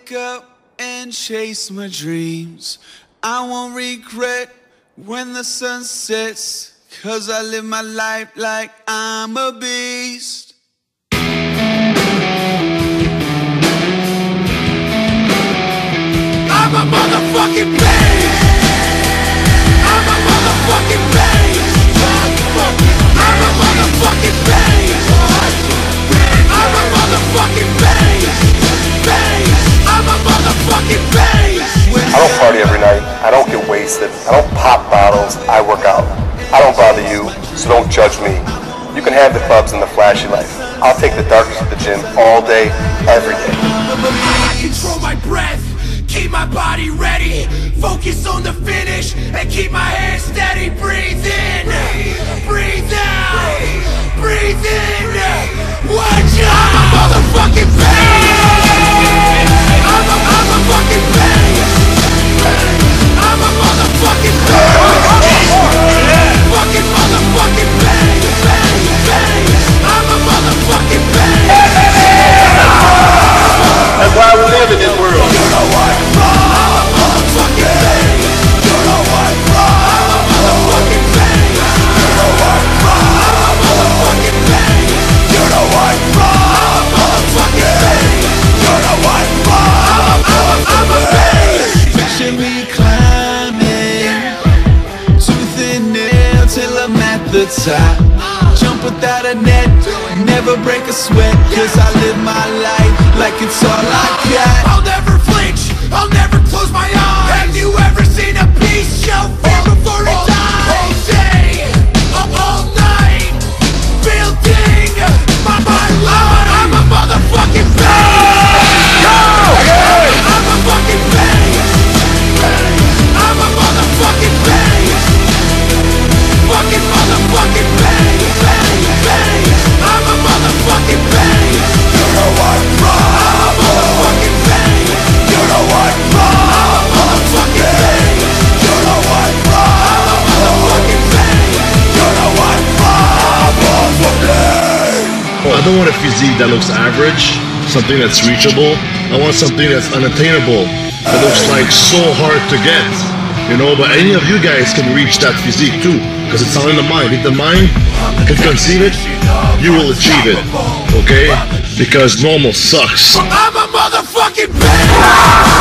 Wake up and chase my dreams. I won't regret when the sun sets. Cause I live my life like I'm a beast. I'm a motherfucking beast. I'm a motherfucking beast. I don't party every night. I don't get wasted. I don't pop bottles. I work out. I don't bother you, so don't judge me. You can have the clubs and the flashy life. I'll take the darkness to the gym all day, every day. I control my breath, keep my body ready, focus on the finish, and keep my head steady. Breathe in, breathe out, Jump without a net, never break a sweat. Cause I live my life like it's all I got. I'll never flinch, I'll never I don't want a physique that looks average, something that's reachable. I want something that's unattainable, that looks like so hard to get. You know, but any of you guys can reach that physique too, because it's all in the mind. If the mind can conceive it, you will achieve it. Okay? Because normal sucks. I'm a motherfucking beast